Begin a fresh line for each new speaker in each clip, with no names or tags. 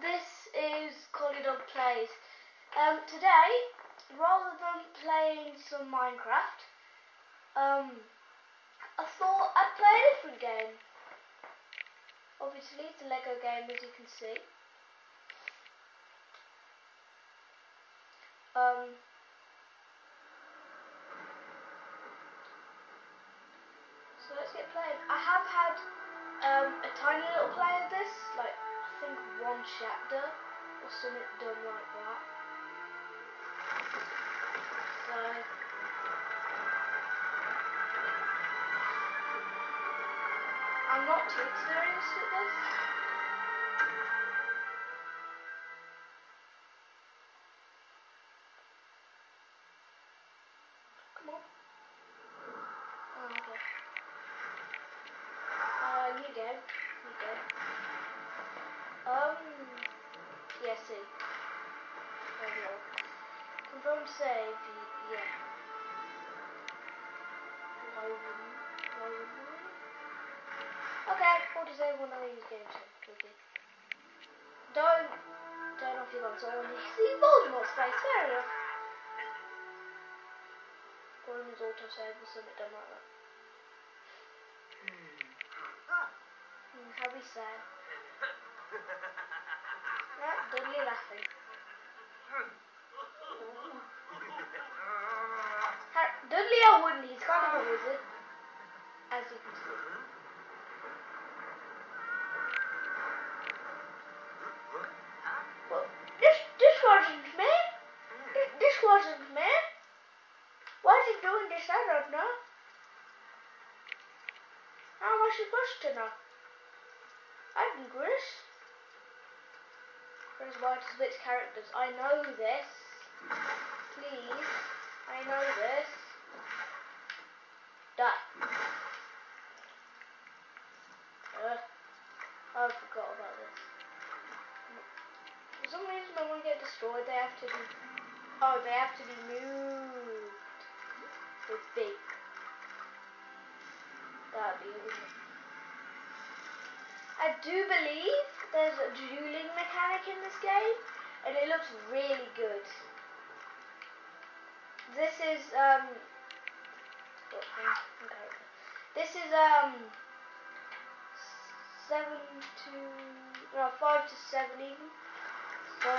this is Collie Dog Plays. Um, today, rather than playing some Minecraft, um, I thought I'd play a different game. Obviously, it's a Lego game, as you can see. Um, chapter or something done like that. So I'm not too experienced at this. Console when you see Voldemort space, fair enough. Gordon's autosave or something done like that. Hmm, how we sad. Yeah, Dudley laughing. Dudley I wouldn't, he's kind of a wizard. As you can White characters. I know this. Please. I know this. Die. Ugh. I forgot about this. For some reason when one get destroyed they have to be Oh, they have to be moved with B. That'd be awesome. I do believe there's a dueling mechanic in this game, and it looks really good. This is um. Okay. This is um. Seven to no five to seven even. So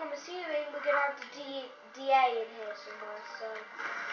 I'm assuming we're gonna have to D, DA in here somewhere. So.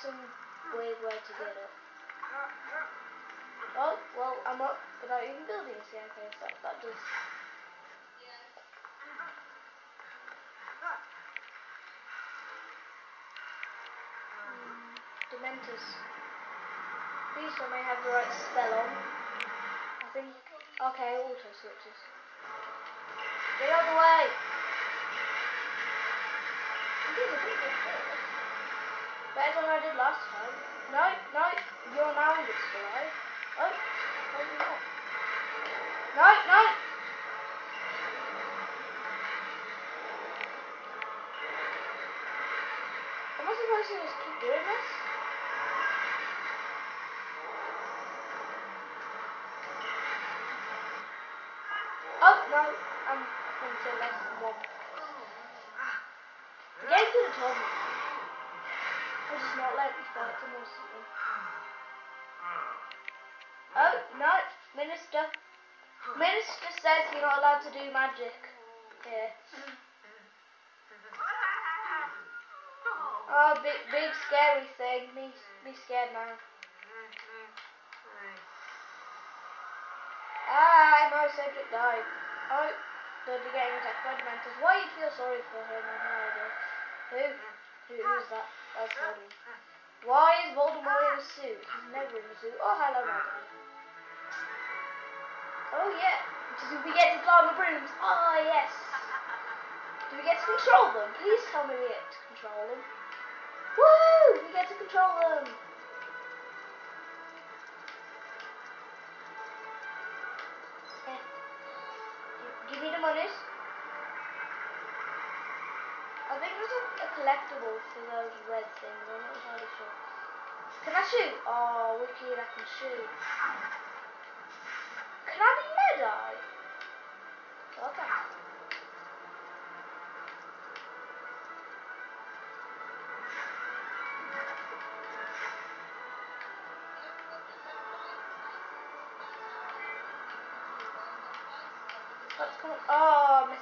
Some weird way to get up. Oh, well, I'm up without even building a staircase. That, that does. Hmm, Dementors. Tell me I have the right spell on. I think. Okay, auto switches. Get out of the way! Better than I did last time. No, no, you're now destroyed. Oh, no, you're not. No, no! Am I supposed to just keep doing this? Oh, no, I'm into less than one. The game could have told me. I just not let me fight them. Oh, no, Minister. Minister says you're not allowed to do magic here. Oh, big, big scary thing. Me, me scared now. Ah, no, Cedric died. Oh, they're getting attacked by Dementors. Why do you feel sorry for him? I have no idea. Who? Who, who's that? That's Voldemort. Why is Voldemort in a suit? He's never in a suit. Oh, hello, Natalie. Oh, yeah. Do we get to fly the brooms? Oh, ah, yes. Do we get to control them? Please tell me we get to control them. Woo! We get to control them. Give me the monies. I think a, collectible for those red things. I'm not entirely sure. Can I shoot? Oh, wicked, I can shoot. Can I be Medi? Okay. Let's come on. Oh, it.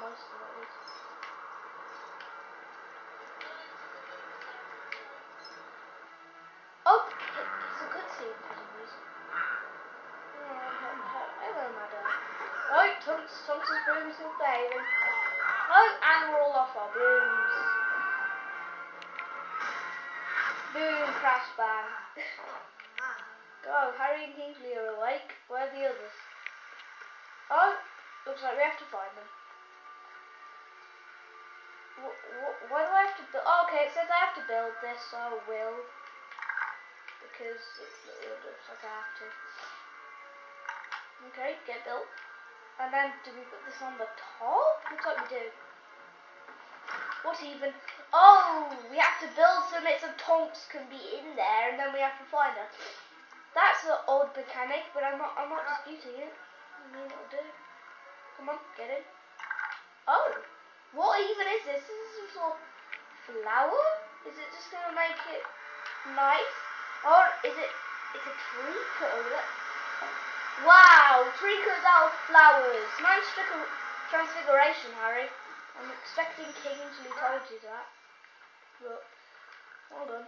Most of it Tonks, Tonks' broom's still bathing. Oh, and we're all off our brooms. Boom, crash bang. Go, Harry and Kingsley are awake. Where are the others? Oh, looks like we have to find them. Wh- wh- why do I have to build? Oh, okay, it says I have to build this, so I will. Because it looks like I have to. Okay, get built. And then do we put this on the top? Looks like we do. What even? Oh, we have to build so that some tonks can be in there, and then we have to find her. That's an odd mechanic, but I'm not. I'm not disputing it. I mean, it'll do. Come on, get in. Oh, what even is this? Is this some sort of flower? Is it just gonna make it nice, or is it? It's a tree cut over there. Wow, out of flowers. Nice transfiguration, Harry. I'm expecting Kingsley told you that. But, hold on.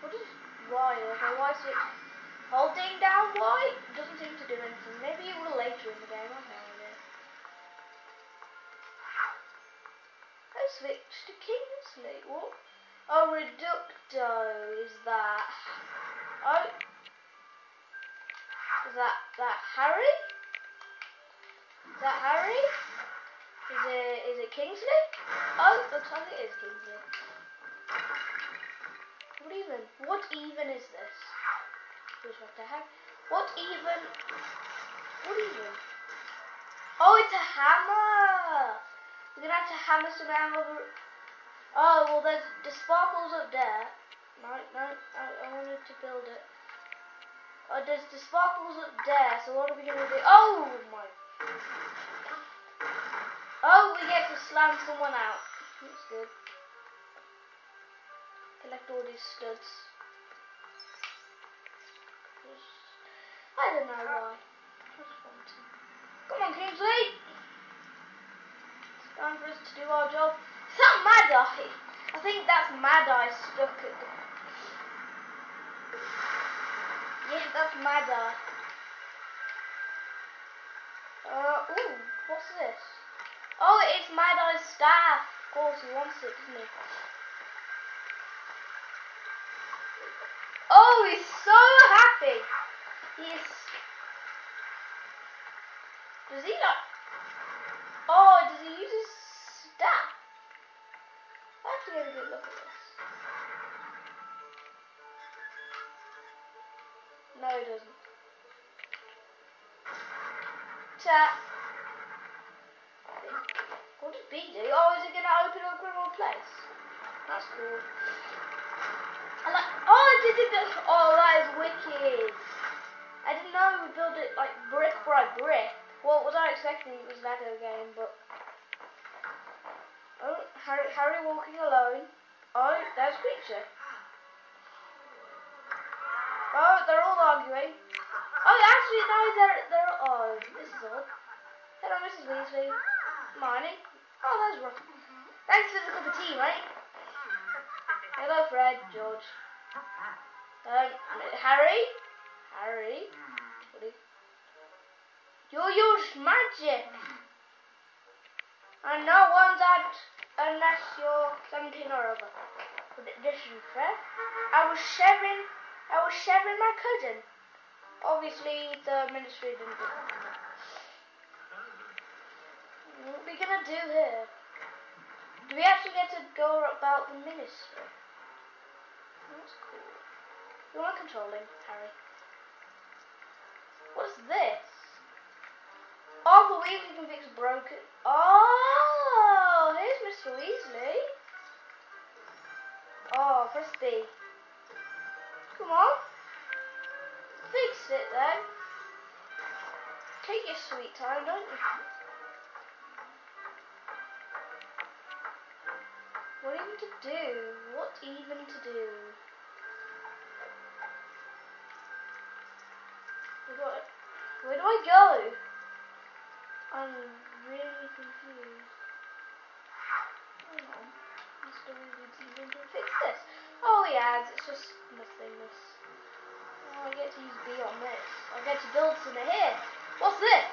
What is Y? Okay, why is it holding down Y? Doesn't seem to do anything. Maybe it will later in the game, I no idea. I switched to Kingsley. What? Oh, Reducto is that. Oh. Is that that Harry? Is that Harry? Is it is it Kingsley? Oh, looks like it is Kingsley. What even? What even is this? With respect to. What even? What even? Oh, it's a hammer. We're gonna have to hammer some over. Oh well, there's the sparkles up there. No, no, I, I wanted to build it. Oh, there's the sparkles up there, so what are we gonna do? Oh my! Oh, we get to slam someone out. That's good. Collect all these studs. I don't know why. To. Come on, Kingsley! It's time for us to do our job. Is that Mad Eye? I think that's Mad Eye stuck at the Yeah, that's Mad Eye. Uh, ooh, what's this? Oh, it's Mad Eye's staff. Of course, he wants it, doesn't he? Oh, he's so happy. He's. Does he not? Oh, does he use his Doesn't. Chat. What did B do? Oh, is it going to open up a criminal place? That's cool. I like. Oh, did this. Oh, that is wicked. I didn't know we built it like brick by brick. Well, was I expecting it was Lego game, but oh, Harry, Harry walking alone. Oh, there's creature. They're all arguing. Oh, actually, no, they're they're. Oh, this is odd. Hello, Mrs. Weasley. Morning. Oh, there's Ron. Mm-hmm. Thanks for the cup of tea, mate. Mm-hmm. Hello, Fred, George. Um, Harry? Harry? Mm-hmm. What are you? Use magic. And no one's out unless you're 17 or over. But this is Fred. I was sharing, I was sharing my cousin. Obviously, the ministry didn't do that. What are we gonna do here? Do we actually get to go about the ministry? That's cool. You are controlling, Harry. What's this? Oh, the Weasley can fix broken. Oh, here's Mr. Weasley. Oh, press B. Come on. Fix it then. Take your sweet time, don't you? What even to do? What even to do? Where do I, where do I go? I'm really confused. On. Mr. Weasley's even to fix this. Oh yeah, it's just nothingness. Oh, I get to use B on this. I get to build some here. What's this?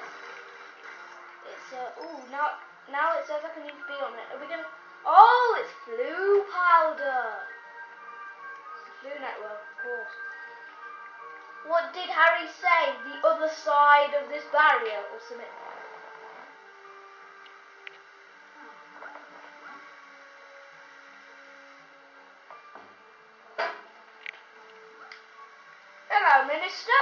It's uh, ooh, now, now it says I can use B on it. Are we gonna, oh, it's Floo powder. It's the Floo network, of course. What did Harry say? The other side of this barrier or something? Hello, Minister.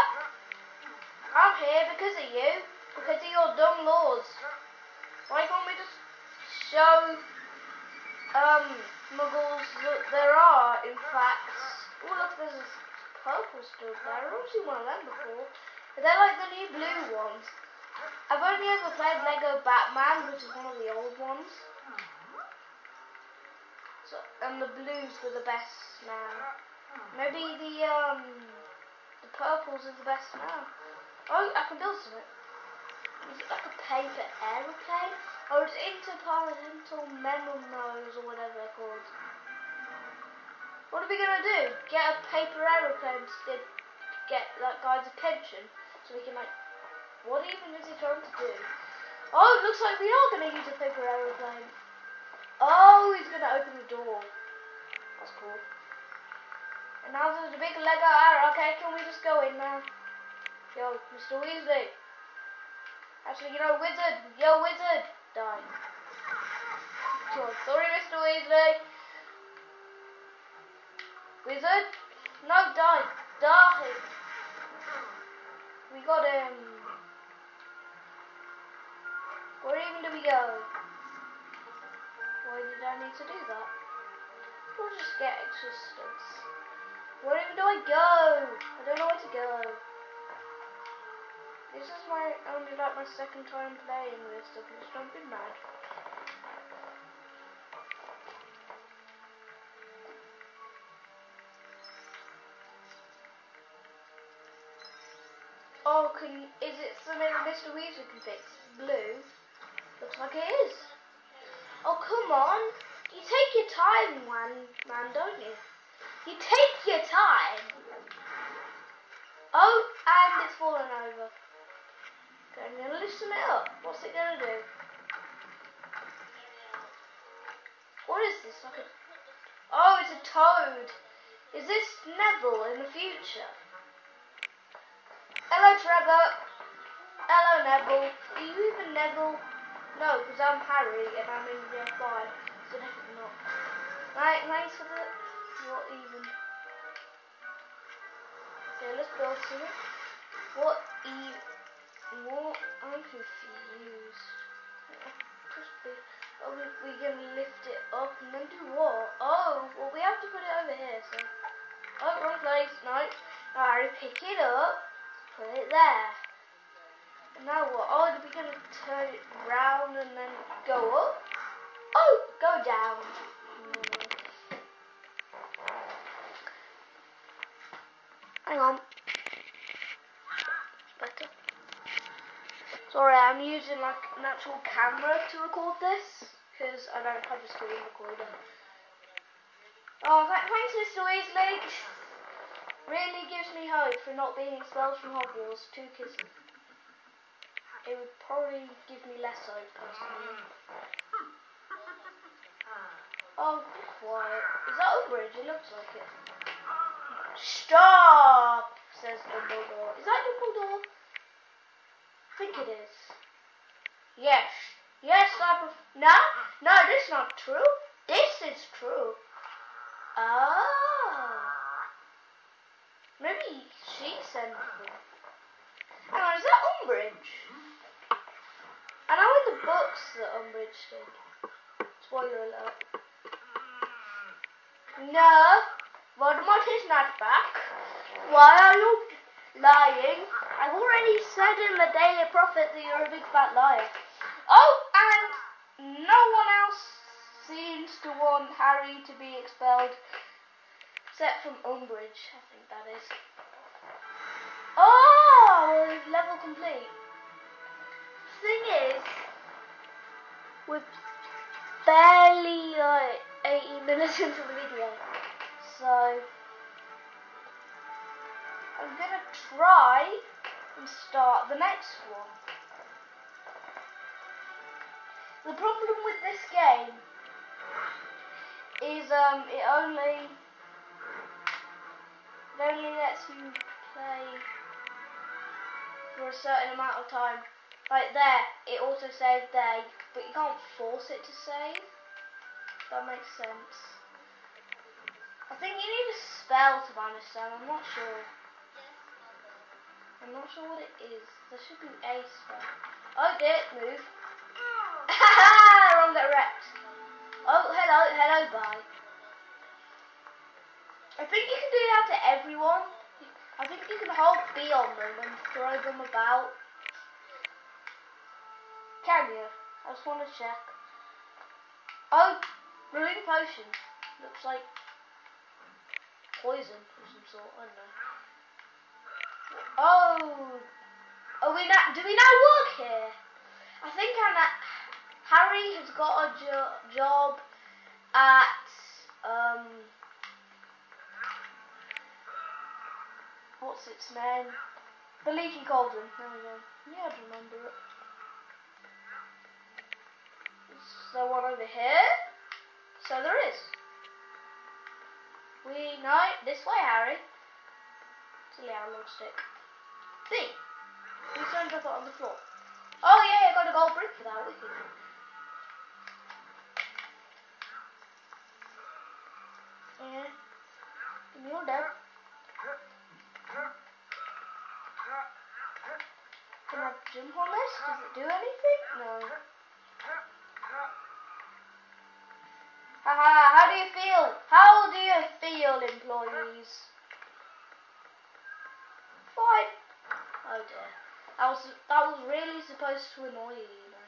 I'm here because of you, because of your dumb laws. Why can't we just show um, muggles that there are, in fact... Oh, look, there's a purple stuff there. I've never seen one of them before. They're like the new blue ones. I've only ever played Lego Batman, which is one of the old ones. So, and the blues were the best now. Maybe the um the purples are the best now. Oh, I can build something. Is it like a paper aeroplane? Or it's interdepartmental memos or whatever they're called. What are we gonna do? Get a paper aeroplane to get that guy's attention so we can like what even is he trying to do? Oh, it looks like we are gonna use a paper aeroplane. Oh, he's gonna open the door. That's cool. And now there's a big Lego arrow. Okay, can we just go in now? Yo, Mr. Weasley. Actually, you know, wizard. Yo, wizard. Die. Sorry, Mr. Weasley. Wizard? No, die. Die. We got him. Where even do we go? Why did I need to do that? We'll just get existence. Where even do I go? I don't know where to go. This is my only like my second time playing this, so please don't be mad. Oh, can is it something that Mr. Weasley can fix? Blue? Like it is. Oh, come on. You take your time, man, man, don't you? You take your time. Oh, and it's fallen over. Okay, I'm gonna loosen it up. What's it gonna do? What is this? Like a... Oh, it's a toad. Is this Neville in the future? Hello, Trevor. Hello, Neville. Are you even Neville? No, because I'm Harry and I'm in year 5. So definitely not. Right, thanks for the... What even? Okay, let's build something. What even... What? I'm confused. Just be... Oh, we, we can lift it up and then do what? Oh, well, we have to put it over here, so... Oh, wrong place. pick it up, put it there. Now what? Are we going to turn it round and then go up? Oh, go down. Hmm. Hang on. Better. Sorry, I'm using like an actual camera to record this because I don't have a screen recorder. Oh, thanks, Mr. Weasley. Really gives me hope for not being expelled from Hogwarts. Two kisses. It would probably give me less hope personally. Oh, be quiet. Is that Umbridge? It looks like it. Stop, says Dumbledore. Is that Dumbledore? I think it is. Yes. Yes, I pref- No? No, this is not true. This is true. Oh. Maybe she sent them. Hang on, is that Umbridge? I know in the books that Umbridge did. Spoiler alert. No, Voldemort is not back. Why are you lying? I've already said in the Daily Prophet that you're a big fat liar. Oh, and no one else seems to want Harry to be expelled, except from Umbridge, I think that is. Oh, level complete. We're barely like 80 minutes into the video, so I'm gonna try and start the next one. The problem with this game is um it only it only lets you play for a certain amount of time. Like there, it also saved there, but you can't force it to save. That makes sense. I think you need a spell to banish them, I'm not sure. I'm not sure what it is. There should be a spell. Oh dear, move. Wrong direct. Oh, hello, hello, bye. I think you can do that to everyone. I think you can hold B on them and throw them about. Can you? I just want to check. Oh, marine potion. Looks like poison of some sort. I don't know. Oh, are we not? Do we now work here? I think I'm at. Harry has got a jo job at um. What's its name? The Leaky Cauldron. There we go. Yeah, I'd remember it. There one over here? So there is. We no, this way, Harry. Silly analog stick. See? Who turned up on the floor? Oh yeah, I got a gold brick for that. Wicked. Yeah. Give me dead. Can I jump on this? Does it do anything? No. Haha, how do you feel? How do you feel, employees? Fine. Oh dear. That was that was really supposed to annoy you, you know.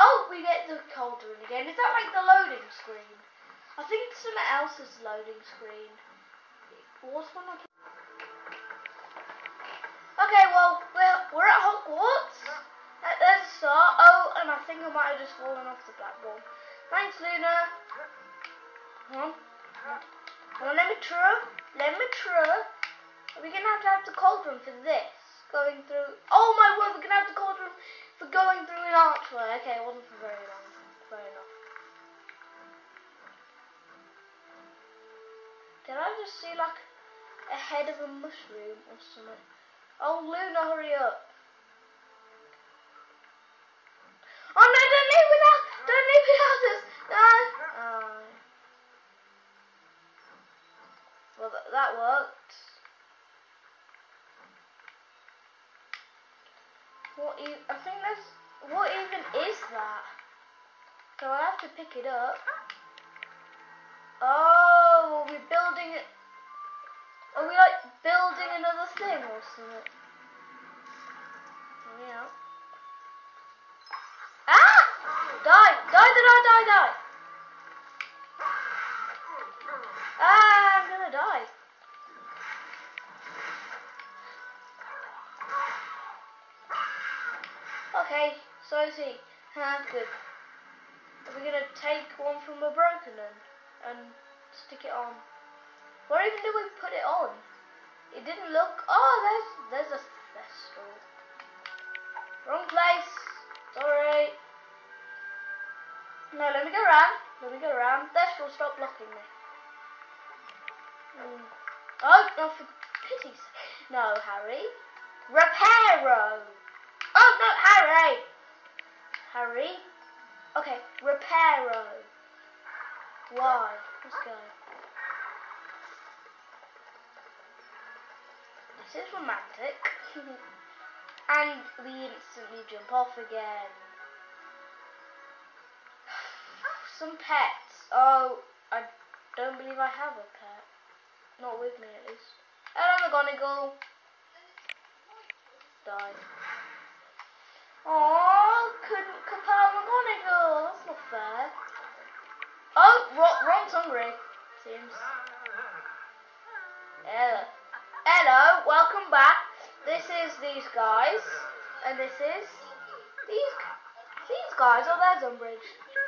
Oh, we get the cauldron again. Is that like the loading screen? I think it's someone else's loading screen. What's one I Okay, well, we're, we're at Hogwarts. And I think I might have just fallen off the blackboard. Thanks, Luna. Come on. Let me try. Let me try. We're going to have to have the cauldron for this. Going through... Oh, my word, we're going to have the cauldron for going through an archway. Okay, it wasn't for very long. Fair enough. Did I just see, like, a head of a mushroom or something? Oh, Luna, hurry up. Oh no, don't leave without, Oh. Well, that, that worked. What e I think that's, what even is that? So I have to pick it up. Oh, we're building it. Are we like building another thing or something? Die! Die! Die! Die! Ah! I'm gonna die. Okay, so I see. Ah, good. Are we gonna take one from a broken and, and stick it on? Where even did we put it on? It didn't look. Oh, there's there's a thestral. Wrong place. Sorry. No, let me go around. Let me go around. Thestral, stop blocking me. Mm. Oh, no, for pity's. No, Harry. Reparo. Oh, no, Harry. Harry. Okay, Reparo. Why? Let's go. This is romantic. and we instantly jump off again. Some pets. Oh, I don't believe I have a pet. Not with me at least. Hello, McGonagall. Die. Oh, couldn't compare McGonagall. That's not fair. Oh, Ron's hungry. Seems. Hello. Hello, welcome back. This is these guys, and this is these these guys. Oh, there's Umbridge.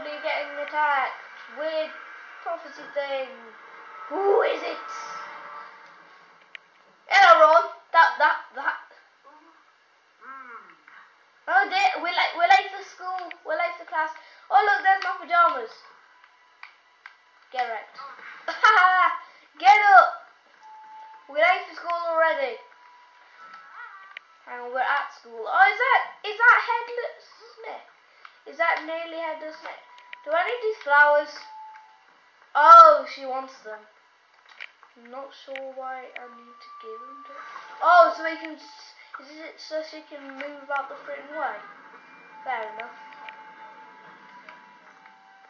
Dudley getting attacked. Weird prophecy thing. Who is it? Hello, Ron. That that that. Oh dear, we're late. We're late for school. We're late for class. Oh look, there's my pajamas. Get wrecked. Get up. We're late for school already. And we're at school. Oh, is that is that headless Nick? Is that nearly headless Nick? Do I need these flowers? Oh, she wants them. I'm not sure why I need to give them to her. Oh, so we can. Is it so she can move out the freaking way? Fair enough.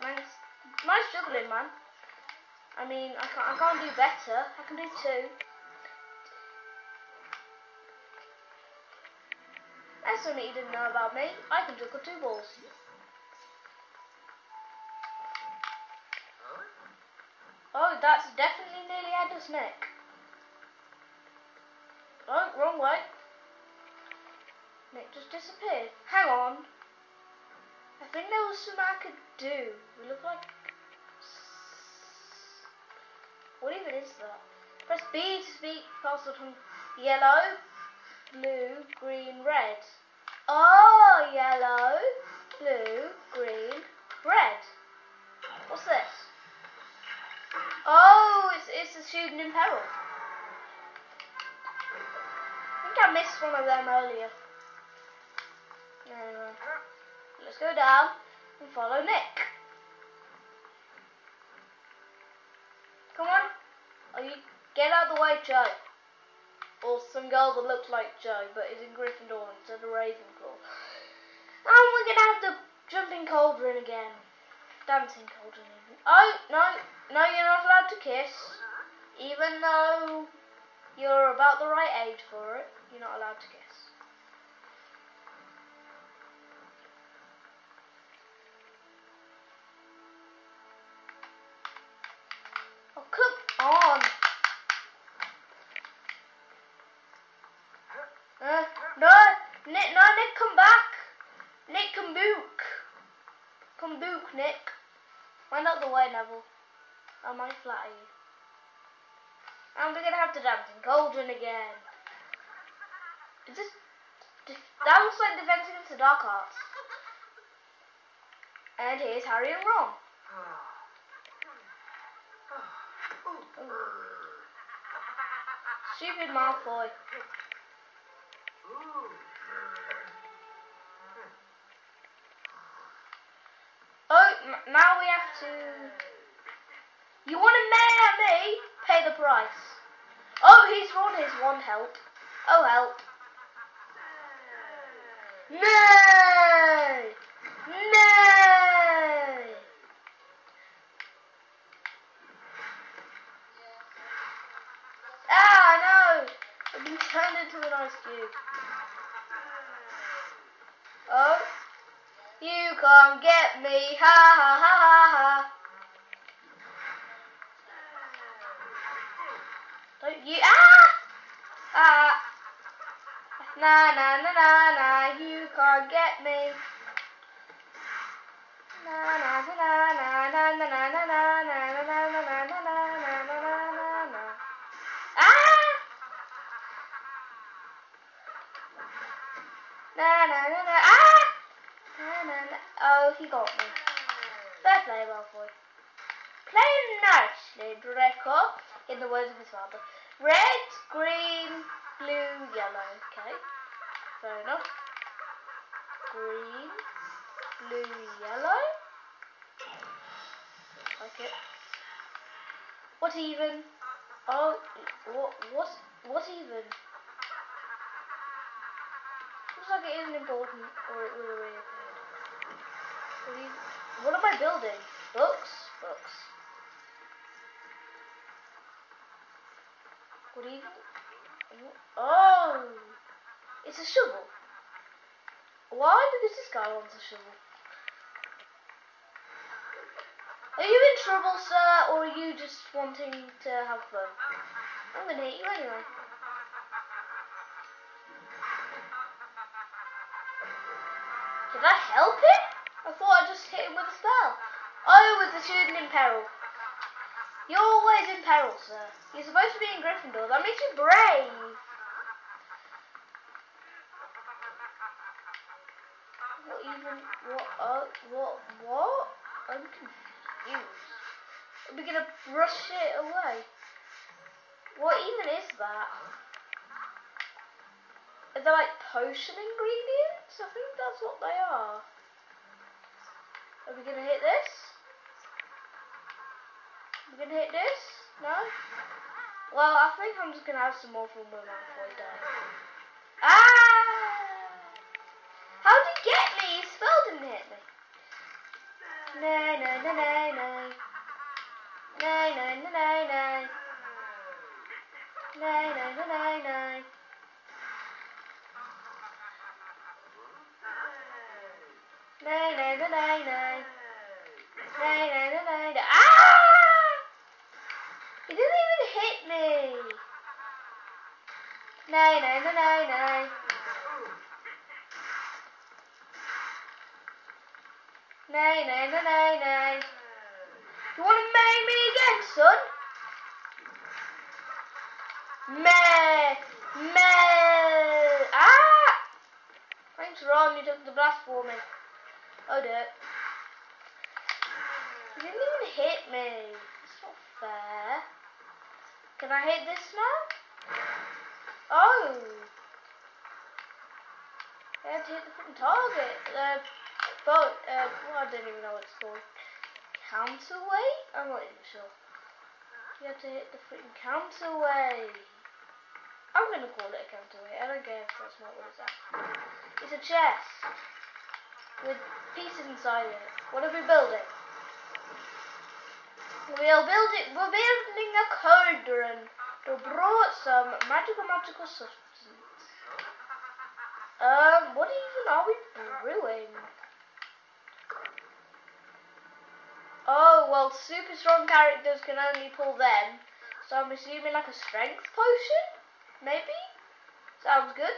Nice, nice juggling, man. I mean, I can't, I can't do better. I can do two. That's something you didn't know about me. I can juggle two balls. That's definitely nearly headless Nick. Oh, wrong way. Nick just disappeared. Hang on. I think there was something I could do. We look like... What even is that? Press B to speak the tongue. Yellow, blue, green, red. Oh, yellow, blue, green, red. What's this? Oh, it's, it's a student in peril. I think I missed one of them earlier. Anyway, let's go down and follow Nick. Come on. Are you get out of the way, Cho? Or some girl that looks like Cho but is in Gryffindor instead of Ravenclaw. And we're gonna have the jumping cauldron again. Dancing even. Oh no, no, you're not allowed to kiss. Even though you're about the right age for it, you're not allowed to kiss. Out the way, Neville. I might flatter you. And we're gonna have to dance in cauldron again. Is this? That looks like Defense Against the Dark Arts. And here's Harry and Ron. Ah. Stupid Malfoy. Oh, now we have to... You want to marry me? Pay the price. Oh, he's run his one help. Oh, help. No! No! Ah, no! I've been turned into an ice cube. Oh. You can't get me, ha ha ha ha ha. You, ah! Ah! Na na na na na, you can't get me. Na na na na na na na na na na na na na na na na na na na na. Ah! Na na na na ah! Na na na. Oh, he got me. Fair play, Malfoy. Playing nicely, Draco, in the words of his father. Red, green, blue, yellow. Okay, fair enough. Green, blue, yellow. Like it. What even? Oh, what? What? What even? Looks like it isn't important, or it will really appear. What, what am I building? Books? Books. What even? Oh! It's a shovel. Why? Because this guy wants a shovel. Are you in trouble, sir, or are you just wanting to have fun? I'm gonna hit you anyway. Did I help him? I thought I just hit him with a spell. Oh, with the student in peril. You're always in peril, sir. You're supposed to be in Gryffindor. That makes you brave. What even? What? Uh, what? What? I'm confused. Are we gonna brush it away? What even is that? Are they like potion ingredients? I think that's what they are. Are we gonna hit this? Gonna hit this? No? Well, I think I'm just gonna have some more fun with Malfoy die. Ah! How did he get me? His spell didn't hit me. No, no, no, no, no. No, no, no, no, no. No, no, no, no, no. No, no, no, no, no. No, no, no, no, no. Ah! He didn't even hit me. No, no, no, no, no. No, no, no, no, no. You want to marry me again, son? Meh, meh. Ah! Thanks, Ron. You took the blast for me. Oh dear. You didn't even hit me. It's not fair. Can I hit this now? Oh. I had to hit the target. Uh, but, uh, well, I don't even know what it's called. Counterweight? I'm not even sure. You have to hit the freaking counterweight. I'm gonna call it a counterweight. I don't care if that's not what it's at. It's a chest with pieces inside it. What are we building? We're building a cauldron to brew some magical, magical substance. Um, what even are we brewing? Oh, well, super strong characters can only pull them. So I'm assuming like a strength potion? Maybe? Sounds good.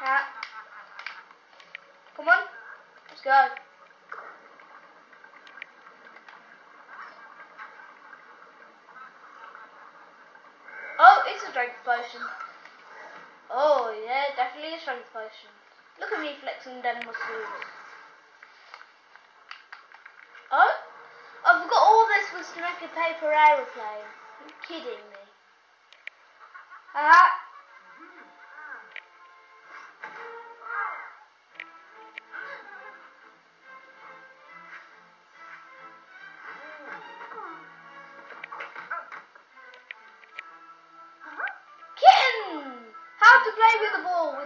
Ha. Come on. Let's go. Oh, it's a strength potion. Oh, yeah, definitely a strength potion. Look at me flexing them muscles. Oh, I forgot all this was to make a paper aeroplane. Are you kidding me? Ah.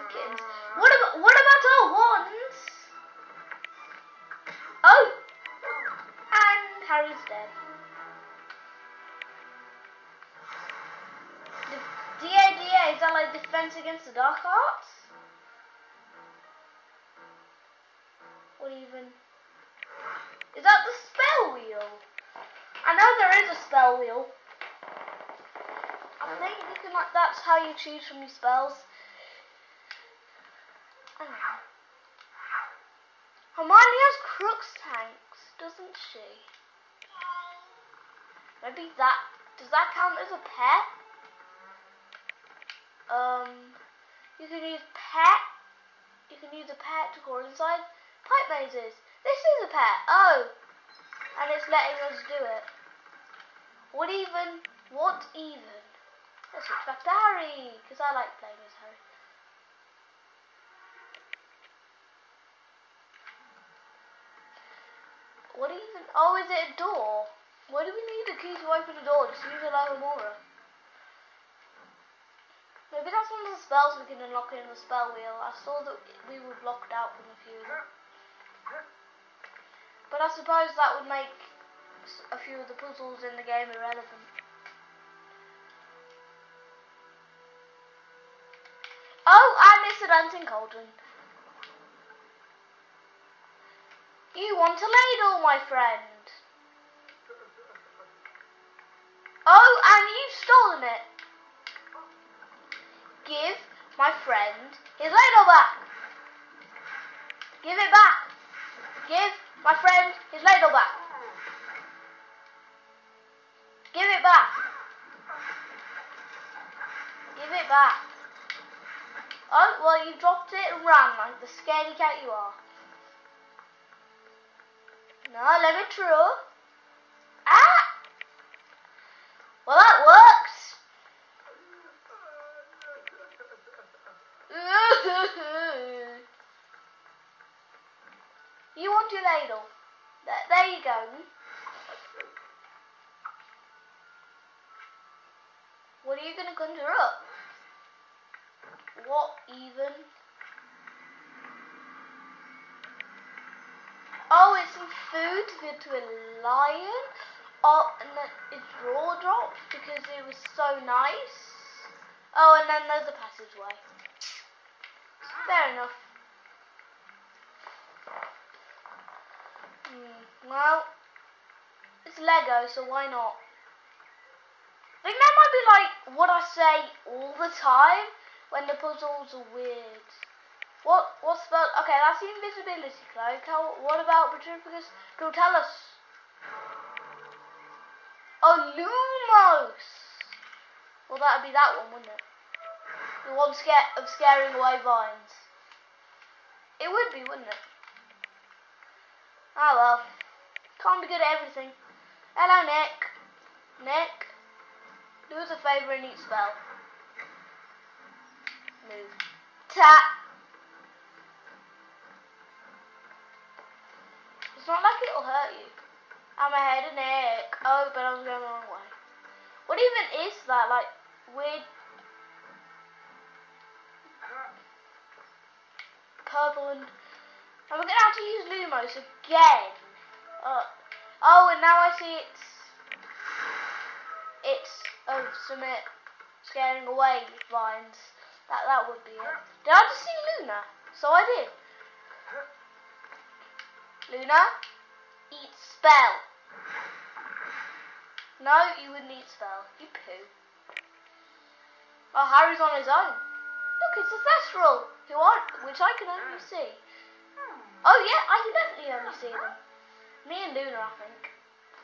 Kittens. What about what about our wands? Oh! And Harry's dead. The DADA, is that like Defense Against the Dark Arts? What even? Is that the spell wheel? I know there is a spell wheel. I think you can like that's how you choose from your spells. Hermione has Crookshanks, doesn't she? Maybe that does that count as a pet? Um you can use pet you can use a pet to crawl inside pipe mazes. This is a pet. Oh. And it's letting us do it. What even what even? Let's switch back to Harry, because I like playing as Harry. What even? Oh, is it a door? Why do we need a key to open the door? Just use a Alohomora. Maybe that's one of the spells we can unlock in the spell wheel. I saw that we were blocked out from a few. But I suppose that would make a few of the puzzles in the game irrelevant. Oh, I miss a dancing cauldron. You want a ladle, my friend. Oh, and you've stolen it. Give my friend his ladle back. Give it back. Give my friend his ladle back. Give it back. Give it back. Oh, well, you dropped it and ran like the scaredy cat you are. No, let me through. Ah! Well, that worked. you want your ladle. There, there you go. What are you going to conjure up? What even? Oh, it's some food to give to a lion. Oh, and then it's raw dropped because it was so nice. Oh, and then a. Fair enough. Hmm, well, it's Lego, so why not? I think that might be like what I say all the time when the puzzles are weird. What what's spell? Okay, that's the invisibility cloak. What about Petrificus? Totalus. Oh, Lumos. Well, that'd be that one, wouldn't it? The one scare of scaring away vines. It would be, wouldn't it? Ah well. Can't be good at everything. Hello, Nick. Nick. Do us a favour and eat spell. Move. Tap. It's not like it'll hurt you. I'm ahead of Nick. Oh, but I was going the wrong way. What even is that? Like, weird... Purple and... And we're going to have to use Lumos again. Uh, oh, and now I see it's... It's of some scaring away vines. That that would be it. Did I just see Luna? So I did. Luna, eat spell. No, you wouldn't eat spell. You poo. Oh, Harry's on his own. Look, it's a Thestral, who I, which I can only ah. see. Hmm. Oh yeah, I can definitely only see uh-huh. them. Me and Luna, I think.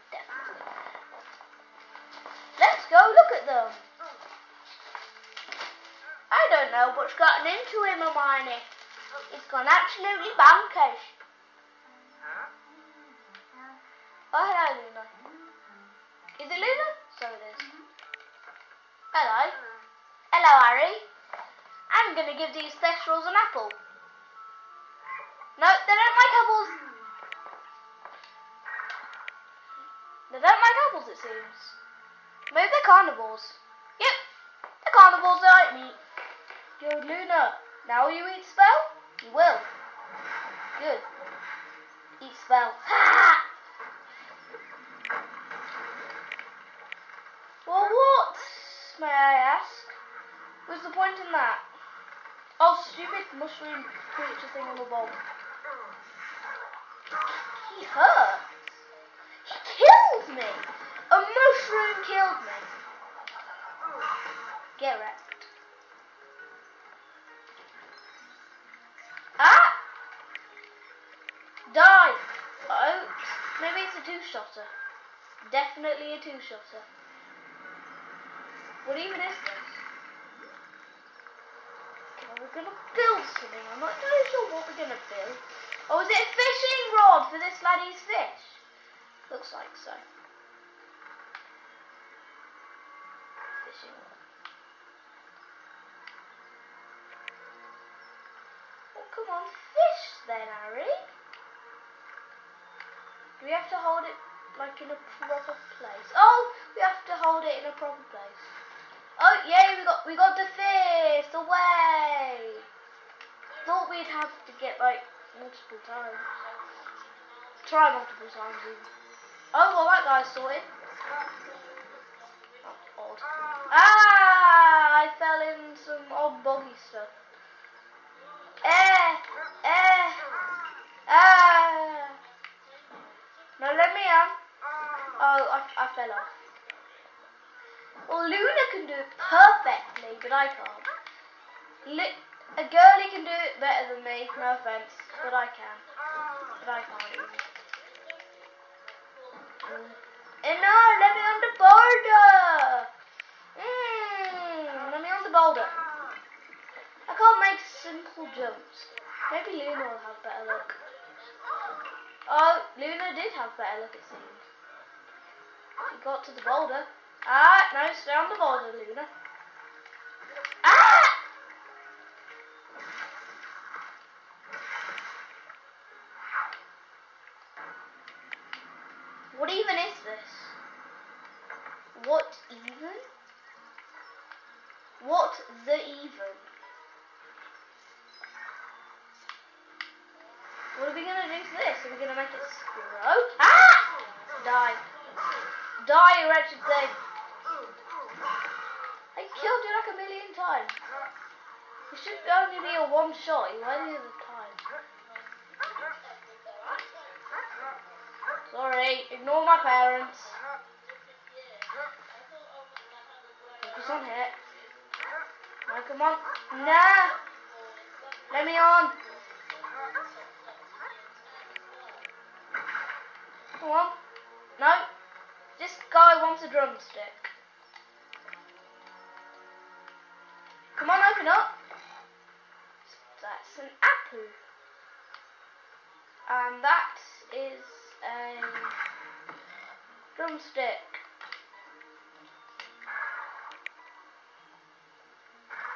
Definitely. Let's go look at them. Oh. I don't know what's gotten into him, Hermione. He's gone absolutely bonkers. Oh, hello, Luna. Is it Luna? So it is. Mm-hmm. Hello. Uh-huh. Hello, Harry give these Thestrals an apple. No, they don't like apples. They don't like apples, it seems. Maybe they're carnivores. Yep, they're carnivores, they like meat. Yo, Luna, now you eat spell? You will. Good. Eat spell. Ha! Well, what, may I ask? What's the point in that? Oh, stupid mushroom creature thing on the bowl. He hurt. He killed me. A mushroom killed me. Get wrecked. Ah! Die! Oh, maybe it's a two-shotter. Definitely a two-shotter. What even is this? We're gonna build something. I'm not really sure what we're gonna build. Oh, is it a fishing rod for this laddie's fish? Looks like so. Fishing rod. Oh, come on, fish then, Harry. Do we have to hold it like in a proper place? Oh, we have to hold it in a proper place. Oh, yay, we got we got the fish the away. We'd have to get like multiple times. Try multiple times even. Oh, well that sorted. Oh, odd. Ah, I fell in some odd boggy stuff. Eh, eh, ah. No, let me on. Oh, I, I fell off. Well, Luna can do it perfectly, but I can't. Li a girlie can do it better than me, no offence, but I can. But I can't even. And no, let me on the boulder! Mm, let me on the boulder. I can't make simple jumps. Maybe Luna will have better luck. Oh, Luna did have better luck, it seems. She got to the boulder. Ah, no, stay on the boulder, Luna. Ignore my parents. Focus on hit. No, come on. Nah. Let me on. Come on. No. This guy wants a drumstick. Come on, open up. That's an apple. And that is a drumstick.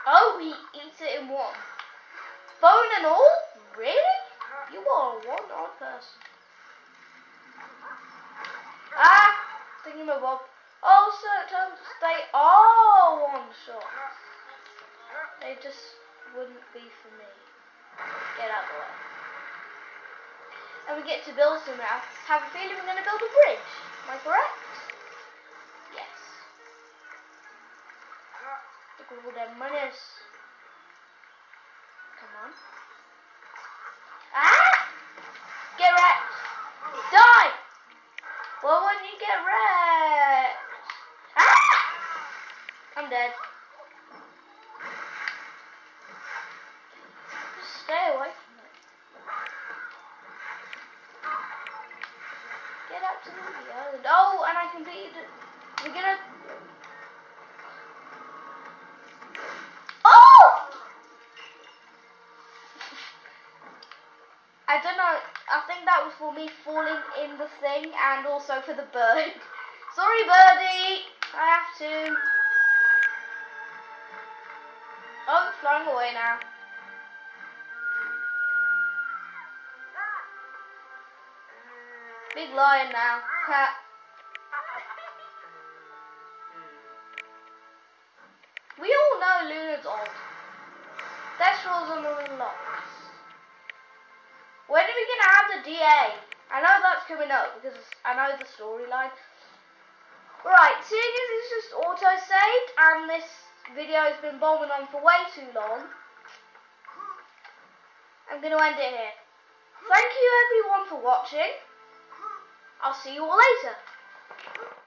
Oh, he eats it in one. Bone and all? Really? You are a one odd person. Ah! Thingamabob. Also, it turns they are one shots. They just wouldn't be for me. Get out of the way. And we get to build some I have a feeling we're going to build a bridge. Am I correct? Yes. Look at all them monies. Come on. Ah! Get wrecked! Die! Well, when you get wrecked? Ah! I'm dead. Just stay away Oh, and I completed it. We're gonna. Oh! I don't know. I think that was for me falling in the thing and also for the bird. Sorry, birdie. I have to. Oh, flying away now. Big lion now. Cat. We all know Luna's old. Thestral's on the. When are we gonna have the DA? I know that's coming up because I know the storyline. Right, seeing as it's just auto-saved and this video has been bombing on for way too long, I'm going to end it here. Thank you everyone for watching. I'll see you all later.